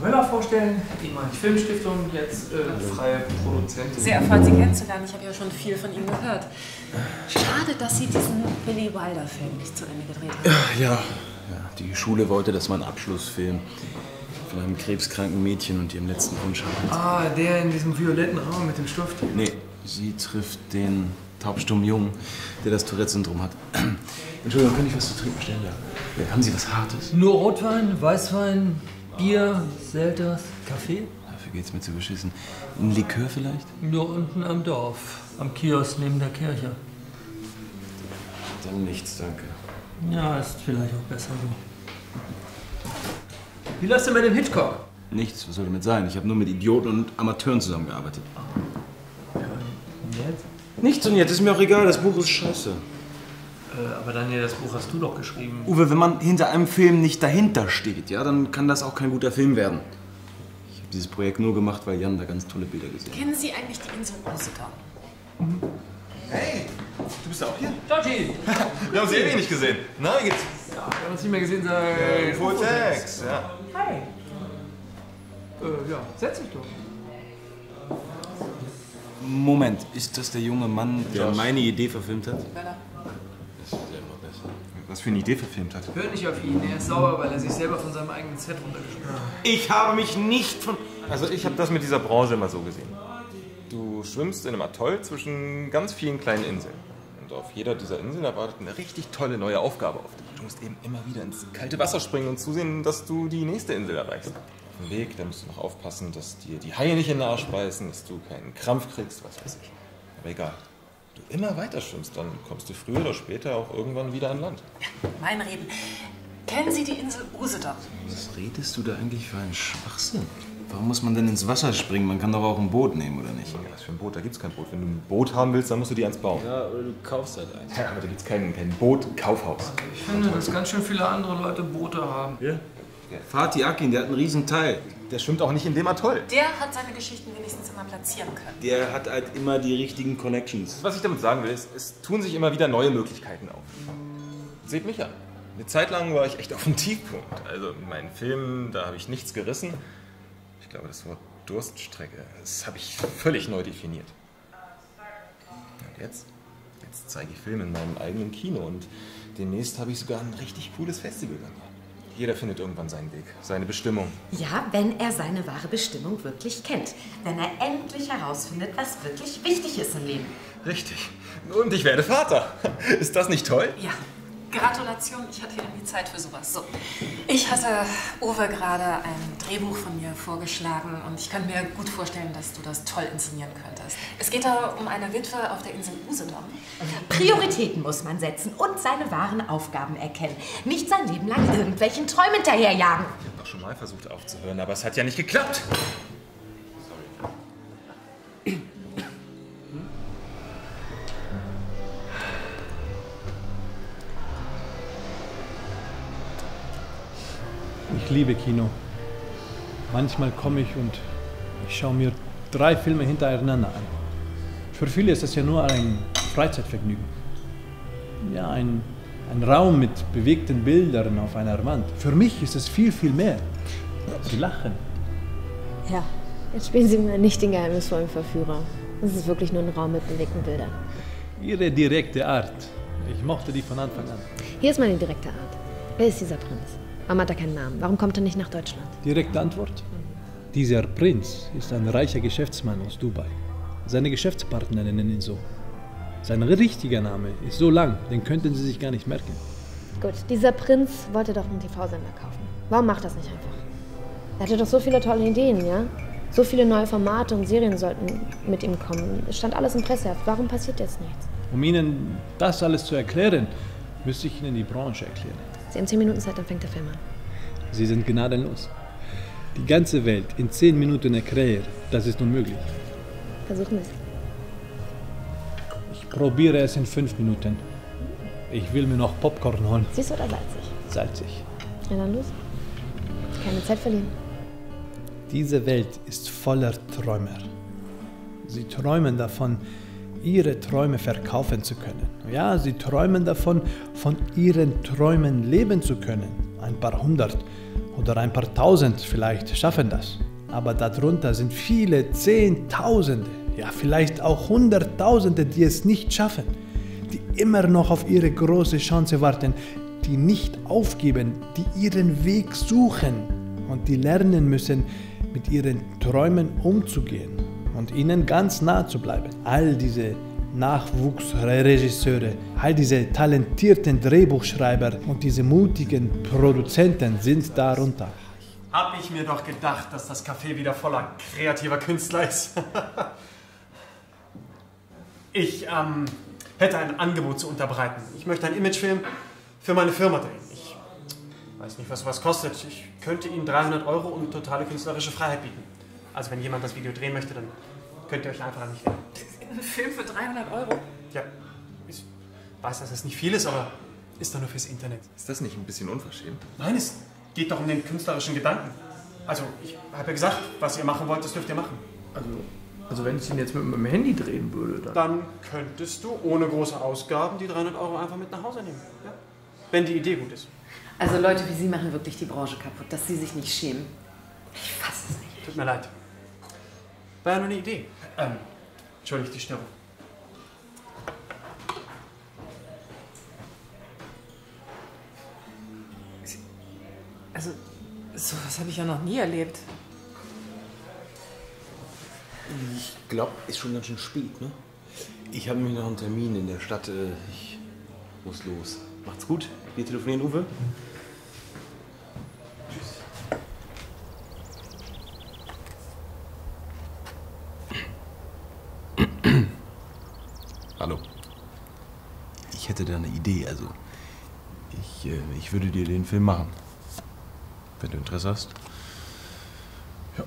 Möller vorstellen, ehemalige Filmstiftung, jetzt äh, freie Produzentin. Sehr erfreut, Sie kennenzulernen. Ich habe ja schon viel von Ihnen gehört. Schade, dass Sie diesen Billy Wilder-Film nicht zu Ende gedreht haben. Ja, ja, die Schule wollte, dass man einen Abschlussfilm von einem krebskranken Mädchen und ihrem letzten Wunsch haben. Ah, der in diesem violetten Raum mit dem Stift. Nee, sie trifft den taubstummen Jungen, der das Tourette-Syndrom hat. Entschuldigung, kann ich was zu trinken stellen? Ja. Ja, Haben Sie was Hartes? Nur Rotwein, Weißwein, Bier, Selters, Kaffee? Dafür geht's mir zu beschissen. Ein Likör vielleicht? Nur unten am Dorf, am Kiosk neben der Kirche. Dann nichts, danke. Ja, ist vielleicht auch besser so. Wie läuft's denn mit dem Hitchcock? Nichts, was soll damit sein? Ich habe nur mit Idioten und Amateuren zusammengearbeitet. Und jetzt? Nichts und jetzt ist mir auch egal, das Buch ist scheiße. Äh, aber Daniel, das Buch hast du doch geschrieben. Uwe, wenn man hinter einem Film nicht dahinter steht, ja, dann kann das auch kein guter Film werden. Ich habe dieses Projekt nur gemacht, weil Jan da ganz tolle Bilder gesehen hat. Kennen Sie eigentlich die Insel Usedom? Hey, du bist auch hier? Georgie! Wir haben sie ewig nicht gesehen. Na, wie geht's? Ja, wir haben uns nicht mehr gesehen seit... Fotex, ja. Hi! Äh, ja, setz dich doch. Moment, ist das der junge Mann, der meine Idee verfilmt hat? Möller. Was für eine Idee verfilmt hat. Hör nicht auf ihn, er ist sauer, weil er sich selber von seinem eigenen Set runtergeschmissen hat. Ich habe mich nicht von. Also ich habe das mit dieser Branche immer so gesehen. Du schwimmst in einem Atoll zwischen ganz vielen kleinen Inseln. Und auf jeder dieser Inseln erwartet eine richtig tolle neue Aufgabe auf dich. Du musst eben immer wieder ins kalte Wasser springen und zusehen, dass du die nächste Insel erreichst. Auf dem Weg, da musst du noch aufpassen, dass dir die Haie nicht in den Arsch beißen, dass du keinen Krampf kriegst, was weiß ich. Aber egal. Du immer weiter schwimmst, dann kommst du früher oder später auch irgendwann wieder an Land. Mein Reden. Kennen Sie die Insel Usedom? Was redest du da eigentlich für einen Schwachsinn? Warum muss man denn ins Wasser springen? Man kann doch auch ein Boot nehmen, oder nicht? Ja, was für ein Boot? Da gibt's kein Boot. Wenn du ein Boot haben willst, dann musst du dir eins bauen. Ja, oder du kaufst halt eins. Ja, aber da gibt's kein, kein Boot-Kaufhaus. Ich finde, dass ganz schön viele andere Leute Boote haben. Ja. Fatih Akin, der hat einen riesen Teil. Der schwimmt auch nicht in dem Atoll. Der hat seine Geschichten wenigstens immer platzieren können. Der hat halt immer die richtigen Connections. Was ich damit sagen will, ist, es tun sich immer wieder neue Möglichkeiten auf. Seht mich an. Eine Zeit lang war ich echt auf dem Tiefpunkt. Also in meinen Filmen, da habe ich nichts gerissen. Ich glaube, das Wort Durststrecke, das habe ich völlig neu definiert. Und jetzt? Jetzt zeige ich Filme in meinem eigenen Kino und demnächst habe ich sogar ein richtig cooles Festival dann. Jeder findet irgendwann seinen Weg, seine Bestimmung. Ja, wenn er seine wahre Bestimmung wirklich kennt. Wenn er endlich herausfindet, was wirklich wichtig ist im Leben. Richtig. Und ich werde Vater. Ist das nicht toll? Ja. Gratulation, ich hatte ja nie Zeit für sowas. So, ich hatte Uwe gerade ein Drehbuch von mir vorgeschlagen und ich könnte mir gut vorstellen, dass du das toll inszenieren könntest. Es geht da um eine Witwe auf der Insel Usedom. Prioritäten muss man setzen und seine wahren Aufgaben erkennen. Nicht sein Leben lang irgendwelchen Träumen hinterherjagen. Ich habe doch schon mal versucht aufzuhören, aber es hat ja nicht geklappt. Ich liebe Kino. Manchmal komme ich und ich schaue mir drei Filme hintereinander an. Für viele ist das ja nur ein Freizeitvergnügen. Ja, ein, ein Raum mit bewegten Bildern auf einer Wand. Für mich ist es viel, viel mehr. Sie lachen. Ja, jetzt spielen Sie mal nicht den geheimnisvollen Verführer. Das ist wirklich nur ein Raum mit bewegten Bildern. Ihre direkte Art. Ich mochte die von Anfang an. Hier ist meine direkte Art. Wer ist dieser Prinz? Warum hat er keinen Namen? Warum kommt er nicht nach Deutschland? Direkte Antwort? Dieser Prinz ist ein reicher Geschäftsmann aus Dubai. Seine Geschäftspartner nennen ihn so. Sein richtiger Name ist so lang, den könnten Sie sich gar nicht merken. Gut, dieser Prinz wollte doch einen TV-Sender kaufen. Warum macht das nicht einfach? Er hatte doch so viele tolle Ideen, ja? So viele neue Formate und Serien sollten mit ihm kommen. Es stand alles im Presseheft. Warum passiert jetzt nichts? Um Ihnen das alles zu erklären, müsste ich Ihnen die Branche erklären. Sie haben zehn Minuten Zeit, dann fängt der Film an. Sie sind gnadenlos. Die ganze Welt in zehn Minuten erklären, das ist unmöglich. Versuchen wir es. Ich probiere es in fünf Minuten. Ich will mir noch Popcorn holen. Süß oder salzig? Salzig. Na dann los. Keine Zeit verlieren. Diese Welt ist voller Träumer. Sie träumen davon, ihre Träume verkaufen zu können. Ja, sie träumen davon, von ihren Träumen leben zu können. Ein paar hundert oder ein paar Tausend vielleicht schaffen das. Aber darunter sind viele Zehntausende, ja vielleicht auch Hunderttausende, die es nicht schaffen, die immer noch auf ihre große Chance warten, die nicht aufgeben, die ihren Weg suchen und die lernen müssen, mit ihren Träumen umzugehen und ihnen ganz nah zu bleiben. All diese Nachwuchsregisseure, all diese talentierten Drehbuchschreiber und diese mutigen Produzenten sind darunter. Hab ich mir doch gedacht, dass das Café wieder voller kreativer Künstler ist. ich ähm, hätte ein Angebot zu unterbreiten. Ich möchte einen Imagefilm für meine Firma drehen. Ich weiß nicht, was was kostet. Ich könnte Ihnen 300 Euro und totale künstlerische Freiheit bieten. Also wenn jemand das Video drehen möchte, dann könnt ihr euch einfach an mich wenden. Ein Film für 300 Euro? Ja, ich weiß, dass das nicht viel ist, aber ist doch nur fürs Internet. Ist das nicht ein bisschen unverschämt? Nein, es geht doch um den künstlerischen Gedanken. Also, ich habe ja gesagt, was ihr machen wollt, das dürft ihr machen. Also, also wenn ich ihn jetzt mit meinem Handy drehen würde, dann... Dann könntest du ohne große Ausgaben die 300 Euro einfach mit nach Hause nehmen. Ja? Wenn die Idee gut ist. Also Leute wie Sie machen wirklich die Branche kaputt, dass Sie sich nicht schämen. Ich fasse es nicht. Tut mir leid. War ja nur eine Idee. Ähm, entschuldigt die Störung. Also, sowas habe ich ja noch nie erlebt. Ich glaube, ist schon ganz schön spät, ne? Ich habe nämlich noch einen Termin in der Stadt. äh, Ich muss los. Macht's gut. Wir telefonieren, Uwe. Tschüss. Hallo. Ich hätte da eine Idee, also. Ich, würde dir den Film machen. Wenn du Interesse hast. Ja.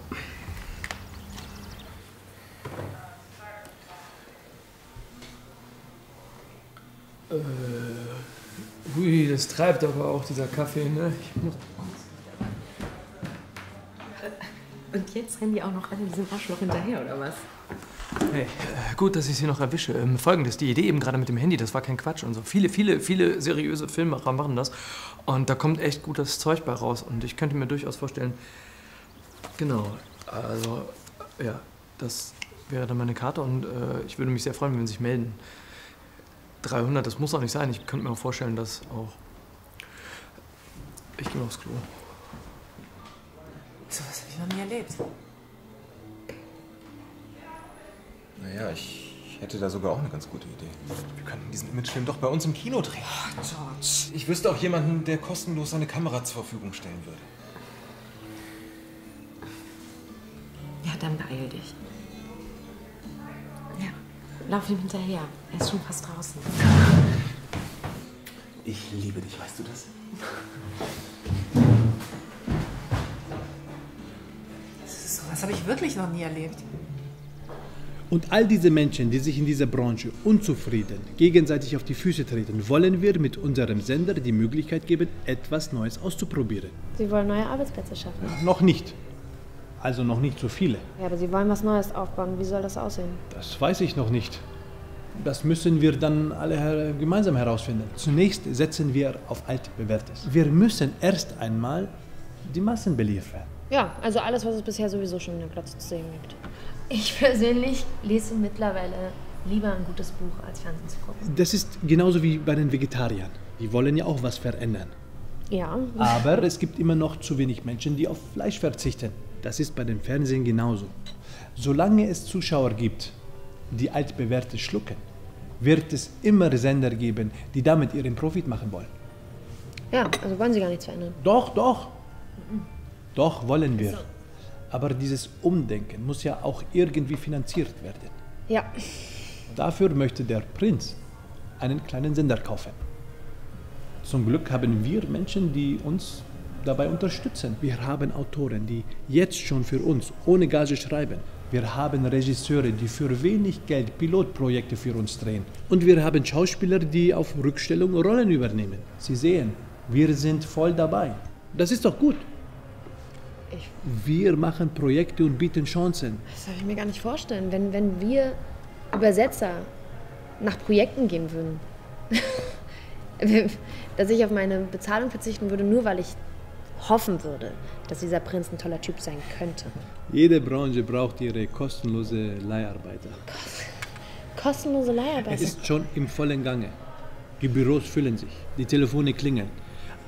Äh, hui, das treibt aber auch dieser Kaffee, ne? Ich muss Und jetzt rennen die auch noch alle diesem Arschloch hinterher, oder was? Hey, äh, gut, dass ich Sie noch erwische. Ähm, Folgendes, die Idee eben gerade mit dem Handy, das war kein Quatsch und so. Viele, viele, viele seriöse Filmemacher machen das. Und da kommt echt gutes Zeug bei raus. Und ich könnte mir durchaus vorstellen, genau, also, ja, das wäre dann meine Karte und äh, ich würde mich sehr freuen, wenn Sie sich melden. 300, das muss auch nicht sein. Ich könnte mir auch vorstellen, dass auch... Ich gehe aufs Klo. Sowas habe ich noch nie erlebt. Naja, ich hätte da sogar auch eine ganz gute Idee. Wir könnten diesen Imagefilm doch bei uns im Kino drehen. George. Ich wüsste auch jemanden, der kostenlos seine Kamera zur Verfügung stellen würde. Ja, dann beeil dich. Ja, lauf ihm hinterher. Er ist schon fast draußen. Ich liebe dich, weißt du das? Sowas habe ich wirklich noch nie erlebt. Und all diese Menschen, die sich in dieser Branche unzufrieden, gegenseitig auf die Füße treten, wollen wir mit unserem Sender die Möglichkeit geben, etwas Neues auszuprobieren. Sie wollen neue Arbeitsplätze schaffen. Noch nicht. Also noch nicht so viele. Ja, aber Sie wollen was Neues aufbauen. Wie soll das aussehen? Das weiß ich noch nicht. Das müssen wir dann alle gemeinsam herausfinden. Zunächst setzen wir auf altbewährtes. Wir müssen erst einmal die Massen beliefern. Ja, also alles, was es bisher sowieso schon in der Glotze zu sehen gibt. Ich persönlich lese mittlerweile lieber ein gutes Buch, als Fernsehen zu gucken. Das ist genauso wie bei den Vegetariern. Die wollen ja auch was verändern. Ja, Aber es gibt immer noch zu wenig Menschen, die auf Fleisch verzichten. Das ist bei dem Fernsehen genauso. Solange es Zuschauer gibt, die altbewährte schlucken, wird es immer Sender geben, die damit ihren Profit machen wollen. ja, also wollen Sie gar nichts verändern. Doch, doch. Doch wollen wir. Aber dieses Umdenken muss ja auch irgendwie finanziert werden. Ja, Dafür möchte der Prinz einen kleinen Sender kaufen. Zum Glück haben wir Menschen, die uns dabei unterstützen. Wir haben Autoren, die jetzt schon für uns ohne Gage schreiben. Wir haben Regisseure, die für wenig Geld Pilotprojekte für uns drehen. Und wir haben Schauspieler, die auf Rückstellung Rollen übernehmen. Sie sehen, wir sind voll dabei. Das ist doch gut. Ich- Wir machen Projekte und bieten Chancen. das darf ich mir gar nicht vorstellen. Wenn, wenn wir Übersetzer nach Projekten gehen würden, dass ich auf meine Bezahlung verzichten würde, nur weil ich hoffen würde, dass dieser Prinz ein toller Typ sein könnte. Jede Branche braucht ihre kostenlose Leiharbeiter. Kostenlose Es Leiharbeiter. ist schon im vollen Gange. Die Büros füllen sich, die Telefone klingeln.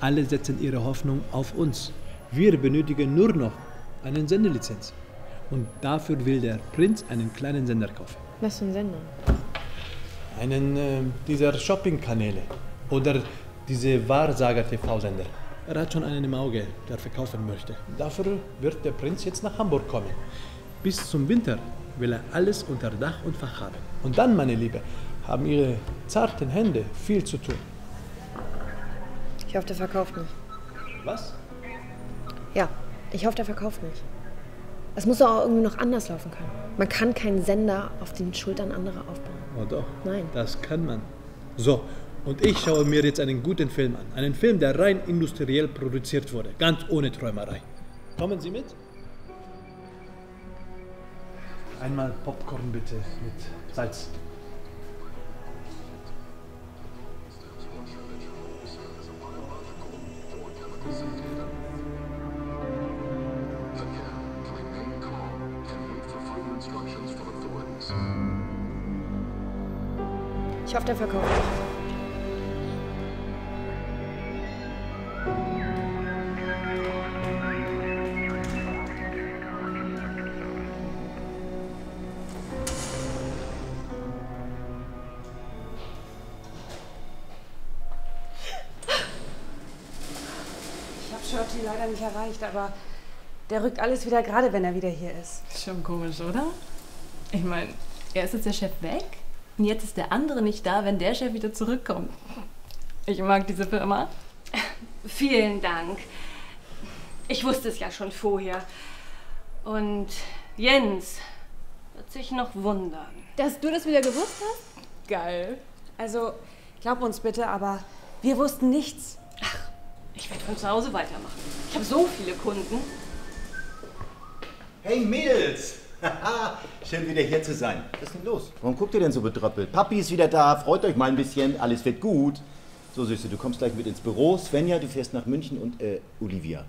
Alle setzen ihre Hoffnung auf uns. Wir benötigen nur noch eine Sendelizenz. Und dafür will der Prinz einen kleinen Sender kaufen. Was für ein Sender? Einen äh, dieser Shopping-Kanäle. Oder diese Wahrsager-TV-Sender. Er hat schon einen im Auge, der verkaufen möchte. Dafür wird der Prinz jetzt nach Hamburg kommen. Bis zum Winter will er alles unter Dach und Fach haben. Und dann, meine Liebe, haben ihre zarten Hände viel zu tun. Ich hoffe, der verkauft nicht. Was? Ja, ich hoffe, der verkauft nicht. Es muss doch auch irgendwie noch anders laufen können. Man kann keinen Sender auf den Schultern anderer aufbauen. Oh doch. Nein. Das kann man. So, und ich schaue mir jetzt einen guten Film an. Einen Film, der rein industriell produziert wurde. Ganz ohne Träumerei. Kommen Sie mit? Einmal Popcorn bitte mit Salz. Der verkauft. Ich habe Shorty leider nicht erreicht, aber der rückt alles wieder gerade, wenn er wieder hier ist. Schon komisch, oder? Ich meine, erst ist der Chef weg und jetzt ist der andere nicht da, wenn der Chef wieder zurückkommt. Ich mag diese Firma. Vielen Dank. Ich wusste es ja schon vorher. Und Jens wird sich noch wundern. Dass du das wieder gewusst hast? Geil. Also, glaub uns bitte, aber wir wussten nichts. Ich werde von zu Hause weitermachen. Ich habe so viele Kunden. Hey Mädels! Schön wieder hier zu sein. Was ist denn los? Warum guckt ihr denn so betröppelt? Papi ist wieder da, freut euch mal ein bisschen, alles wird gut. So Süße, du kommst gleich mit ins Büro. Svenja, du fährst nach München und äh, Olivia.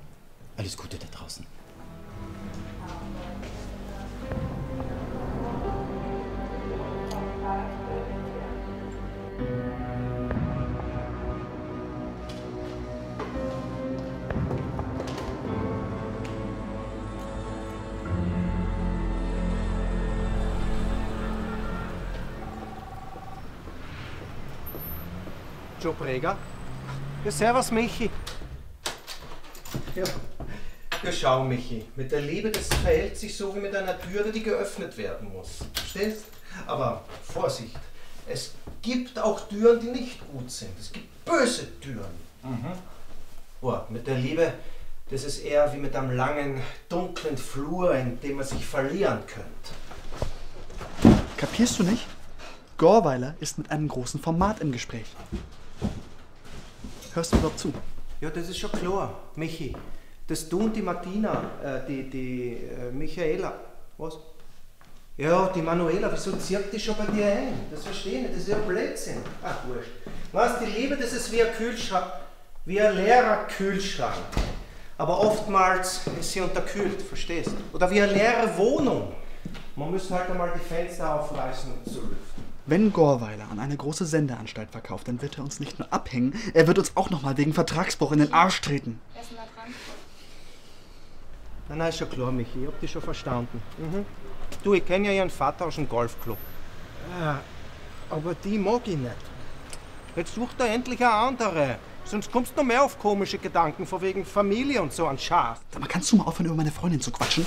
Alles Gute da draußen. Präger. Ja, servus, Michi. Ja. ja, schau, Michi. Mit der Liebe, das verhält sich so wie mit einer Türe, die geöffnet werden muss. Verstehst? Aber Vorsicht. Es gibt auch Türen, die nicht gut sind. Es gibt böse Türen. Mhm. Boah, mit der Liebe, das ist eher wie mit einem langen, dunklen Flur, in dem man sich verlieren könnte. Kapierst du nicht? Gorweiler ist mit einem großen Format im Gespräch. Hörst du überhaupt zu? Ja, das ist schon klar, Michi. Das du und die Martina, äh, die, die äh, Michaela. Was? Ja, die Manuela, wieso zirkt die schon bei dir ein? Das verstehe ich nicht, das ist ja Blödsinn. Ach, wurscht. Weißt die Liebe, das ist wie ein Kühlschrank, wie ein leerer Kühlschrank. Aber oftmals ist sie unterkühlt, verstehst Oder wie eine leere Wohnung. Man muss halt einmal die Fenster aufreißen, um zu lüften. Wenn Gorweiler an eine große Sendeanstalt verkauft, dann wird er uns nicht nur abhängen, er wird uns auch nochmal wegen Vertragsbruch in den Arsch treten. Nein, nein, ist schon klar, Michi, ich hab dich schon verstanden. Mhm. Du, ich kenne ja ihren Vater aus dem Golfclub. Ja, aber die mag ich nicht. Jetzt sucht er endlich eine andere. Sonst kommst du noch mehr auf komische Gedanken, von wegen Familie und so ein Schaf. Sag mal, kannst du mal aufhören, über meine Freundin zu quatschen?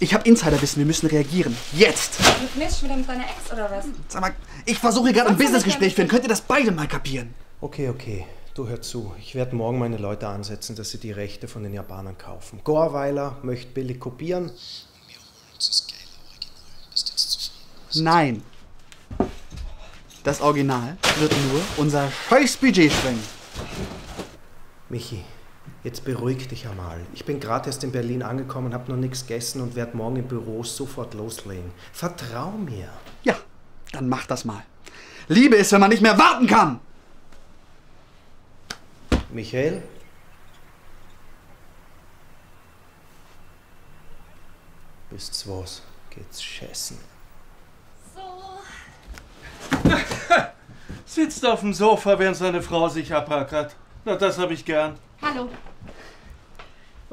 Ich habe Insiderwissen, wir müssen reagieren. Jetzt! Du knickst schon wieder mit deiner Ex oder was? Sag mal, ich versuche gerade ein Businessgespräch führen. Könnt ihr das beide mal kapieren? Okay, okay. Du hör zu. Ich werde morgen meine Leute ansetzen, dass sie die Rechte von den Japanern kaufen. Gorweiler möchte billig kopieren. Nein. Das Original wird nur unser scheiß Budget sprengen. Michi, jetzt beruhig dich einmal. Ich bin gerade erst in Berlin angekommen, habe noch nichts gegessen und werde morgen im Büro sofort loslegen. Vertrau mir. Ja, dann mach das mal. Liebe ist, wenn man nicht mehr warten kann. Michael? Bis was geht's schessen. So. Sitzt auf dem Sofa, während seine Frau sich abhackert. Na, das hab ich gern. Hallo.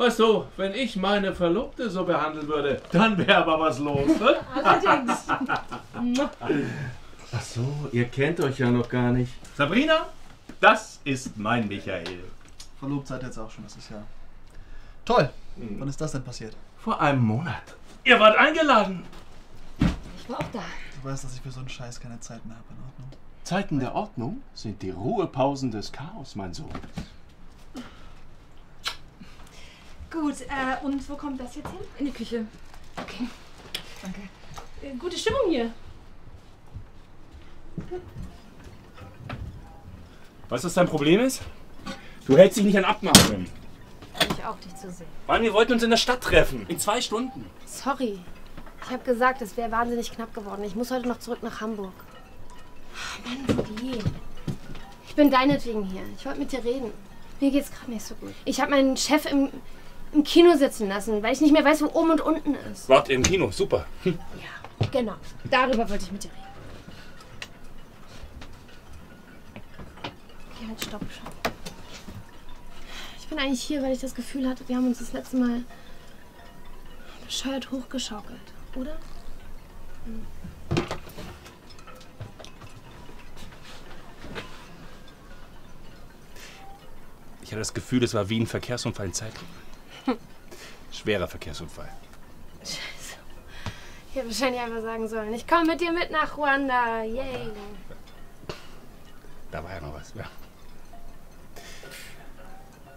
Weißt du, wenn ich meine Verlobte so behandeln würde, dann wäre aber was los, ne? Allerdings. Ach so, ihr kennt euch ja noch gar nicht. Sabrina, das ist mein Michael. Verlobt seid ihr jetzt auch schon, das ist ja. Toll. Wann ist das denn passiert? Vor einem Monat. Ihr wart eingeladen. Ich war auch da. Du weißt, dass ich für so einen Scheiß keine Zeit mehr habe, in Ordnung? Zeiten der Ordnung sind die Ruhepausen des Chaos, mein Sohn. Gut, äh, und wo kommt das jetzt hin? In die Küche. Okay. Danke. Äh, gute Stimmung hier. Weißt du, was dein Problem ist? Du hältst dich nicht an Abmachungen. Ich auch, dich zu sehen. Mann, wir wollten uns in der Stadt treffen. In zwei Stunden. Sorry. Ich habe gesagt, es wäre wahnsinnig knapp geworden. Ich muss heute noch zurück nach Hamburg. Mann, Rudi. Ich bin deinetwegen hier. Ich wollte mit dir reden. Mir geht's gerade nicht so gut. Ich habe meinen Chef im, im Kino sitzen lassen, weil ich nicht mehr weiß, wo oben und unten ist. Wart im Kino, super. Hm. Genau. Darüber wollte ich mit dir reden. Okay, halt, stopp, stopp. Ich bin eigentlich hier, weil ich das Gefühl hatte, wir haben uns das letzte Mal bescheuert hochgeschaukelt, oder? Hm. Ich hatte das Gefühl, es war wie ein Verkehrsunfall in Zeitlupe. Schwerer Verkehrsunfall. Scheiße. Ich hätte wahrscheinlich einfach sagen sollen, ich komme mit dir mit nach Ruanda. Yay. Da war ja noch was, ja.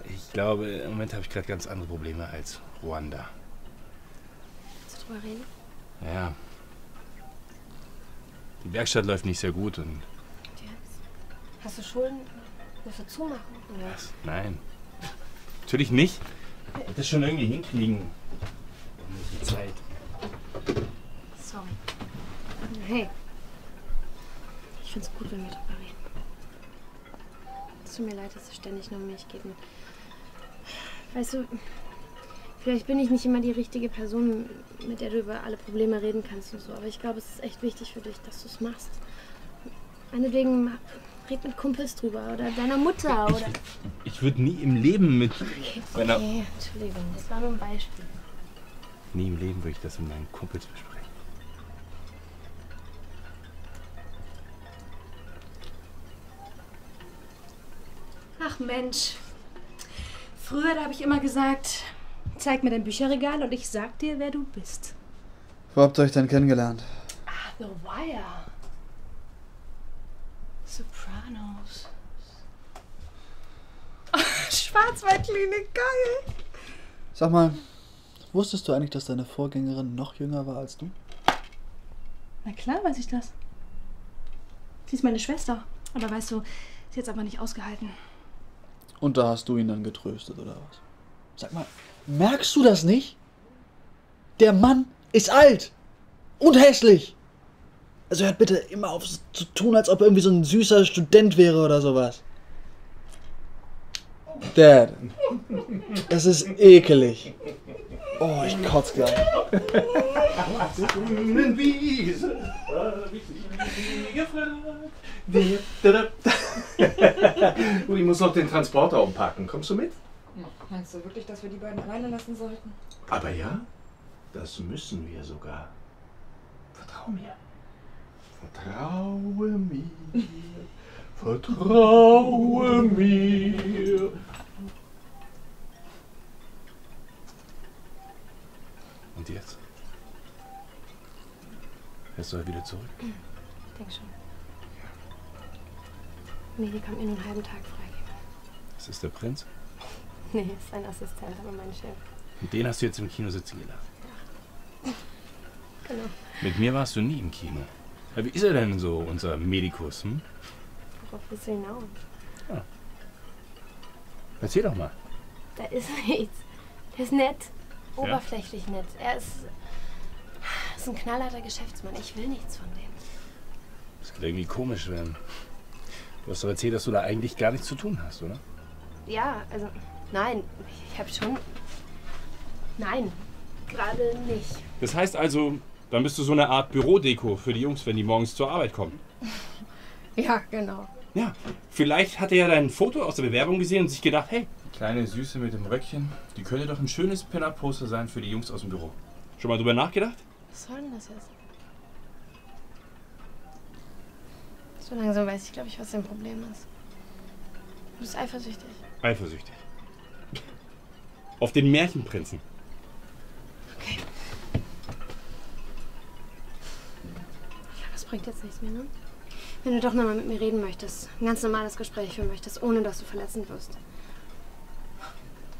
Ich glaube, im Moment habe ich gerade ganz andere Probleme als Ruanda. Willst du drüber reden? Ja. Die Werkstatt läuft nicht sehr gut und Jetzt. Hast du Schulden? Musst du zumachen? Oder? nein. Natürlich nicht. Das schon irgendwie hinkriegen. Die Zeit. Sorry. Hey. Ich find's gut, wenn wir drüber reden. Es tut mir leid, dass es ständig nur um mich geht. Und Weißt du, vielleicht bin ich nicht immer die richtige Person, mit der du über alle Probleme reden kannst und so, aber ich glaube, es ist echt wichtig für dich, dass du es machst. Meinetwegen red mit Kumpels drüber oder deiner Mutter oder. Ich würde nie im Leben mit meiner. Okay, Entschuldigung, das war nur ein Beispiel. Nie im Leben würde ich das mit meinen Kumpels besprechen. Ach Mensch. Früher, da habe ich immer gesagt, zeig mir dein Bücherregal und ich sag dir, wer du bist. Wo habt ihr euch denn kennengelernt? Ah, The Wire. Sopranos. Schwarzwaldklinik, geil. Sag mal, wusstest du eigentlich, dass deine Vorgängerin noch jünger war als du? Na klar weiß ich das. Sie ist meine Schwester. Aber weißt du, sie hat es aber nicht ausgehalten. Und da hast du ihn dann getröstet, oder was? Sag mal, merkst du das nicht? Der Mann ist alt und hässlich. Also hört bitte immer auf so zu tun, als ob er irgendwie so ein süßer Student wäre oder sowas. Dad, es ist ekelig. Oh, ich kotz gleich. grünen Wiese hab ich sie gefragt. Wer- da- da- ich muss noch den Transporter umpacken. Kommst du mit? Meinst du wirklich, dass wir die beiden alleine lassen sollten? Aber ja, das müssen wir sogar. Vertrau mir. Vertraue mir. Vertraue mir. Und jetzt? Fährst du wieder zurück? Ich denke schon. Meli kann mir nur einen halben Tag freigeben. Das ist der Prinz. Nee, ist sein Assistent, aber mein Chef. Und den hast du jetzt im Kino sitzen gelassen. Genau. Mit mir warst du nie im Kino. Ja, wie ist er denn so, unser Medikus? Hm? Worauf willst du hinaus? Erzähl doch mal. Da ist nichts. Der ist nett. Oberflächlich nett. Er ist, ist ein knallharter Geschäftsmann. Ich will nichts von dem. Das klingt irgendwie komisch, wenn. Du hast doch erzählt, dass du da eigentlich gar nichts zu tun hast, oder? Ja, also, nein. Ich habe schon. Nein, gerade nicht. Das heißt also, dann bist du so eine Art Bürodeko für die Jungs, wenn die morgens zur Arbeit kommen. Ja, genau. Ja, vielleicht hat er ja dein Foto aus der Bewerbung gesehen und sich gedacht, hey, Die kleine Süße mit dem Röckchen, die könnte doch ein schönes Pin-Up-Poster sein für die Jungs aus dem Büro. schon mal drüber nachgedacht? Was soll denn das jetzt? So langsam weiß ich, glaube ich, was dein Problem ist. Du bist eifersüchtig. Eifersüchtig. Auf den Märchenprinzen. Okay. Das bringt jetzt nichts mehr, ne? Wenn du doch nochmal mit mir reden möchtest, ein ganz normales Gespräch führen möchtest, ohne dass du verletzend wirst,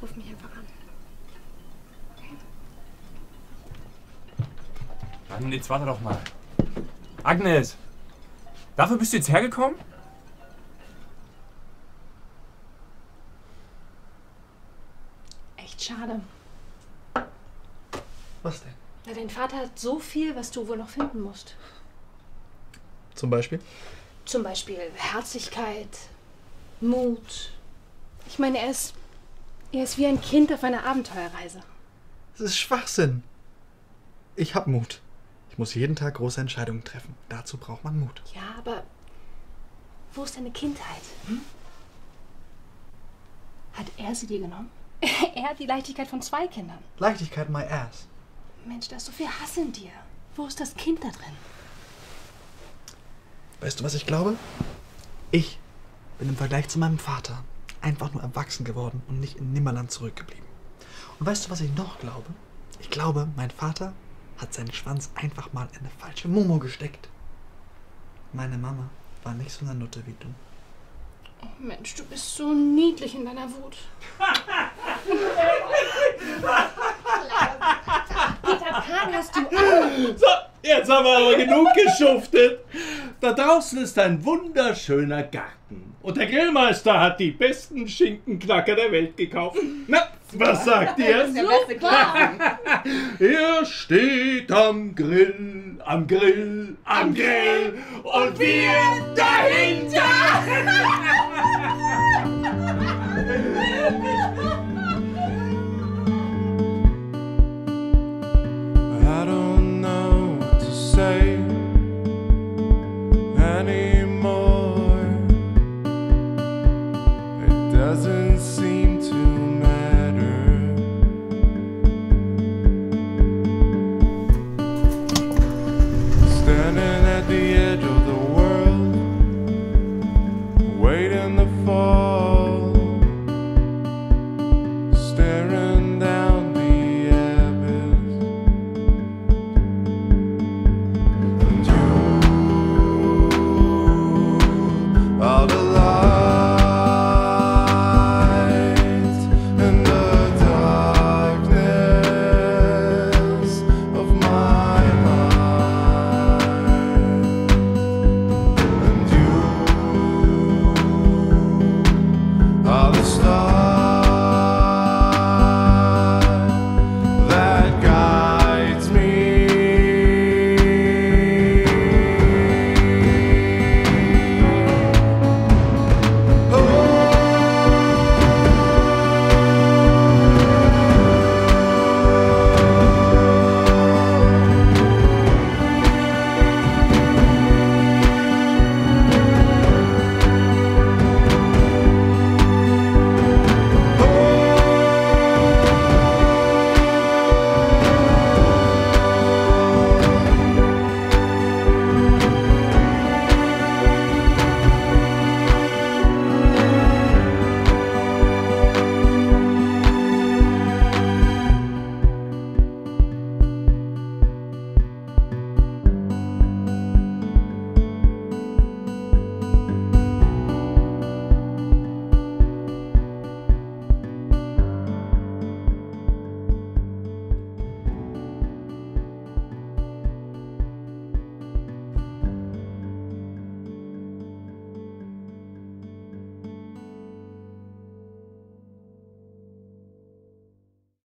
ruf mich einfach an. Mann, jetzt warte doch mal. Agnes! Dafür bist du jetzt hergekommen? Echt schade. Was denn? Na, dein Vater hat so viel, was du wohl noch finden musst. Zum Beispiel? Zum Beispiel Herzlichkeit, Mut. Ich meine, er ist. Er ist wie ein Kind auf einer Abenteuerreise. Das ist Schwachsinn. Ich hab Mut. Ich muss jeden Tag große Entscheidungen treffen. Dazu braucht man Mut. Ja, aber. Wo ist deine Kindheit? Hm? Hat er sie dir genommen? er hat die Leichtigkeit von zwei Kindern. Leichtigkeit my ass. Mensch, da ist so viel Hass in dir. Wo ist das Kind da drin? Weißt du, was ich glaube? Ich bin im Vergleich zu meinem Vater einfach nur erwachsen geworden und nicht in Nimmerland zurückgeblieben. Und weißt du, was ich noch glaube? Ich glaube, mein Vater hat seinen Schwanz einfach mal in eine falsche Momo gesteckt. Meine Mama war nicht so eine Nutte wie du. Oh Mensch, du bist so niedlich in deiner Wut. Peter Pan hast du an. So, jetzt haben wir aber genug geschuftet. Da draußen ist ein wunderschöner Garten. Und der Grillmeister hat die besten Schinkenknacker der Welt gekauft. Na, was sagt ihr? Das ist der beste Klassen. Er steht am Grill, am Grill, am Grill und wir dahinter.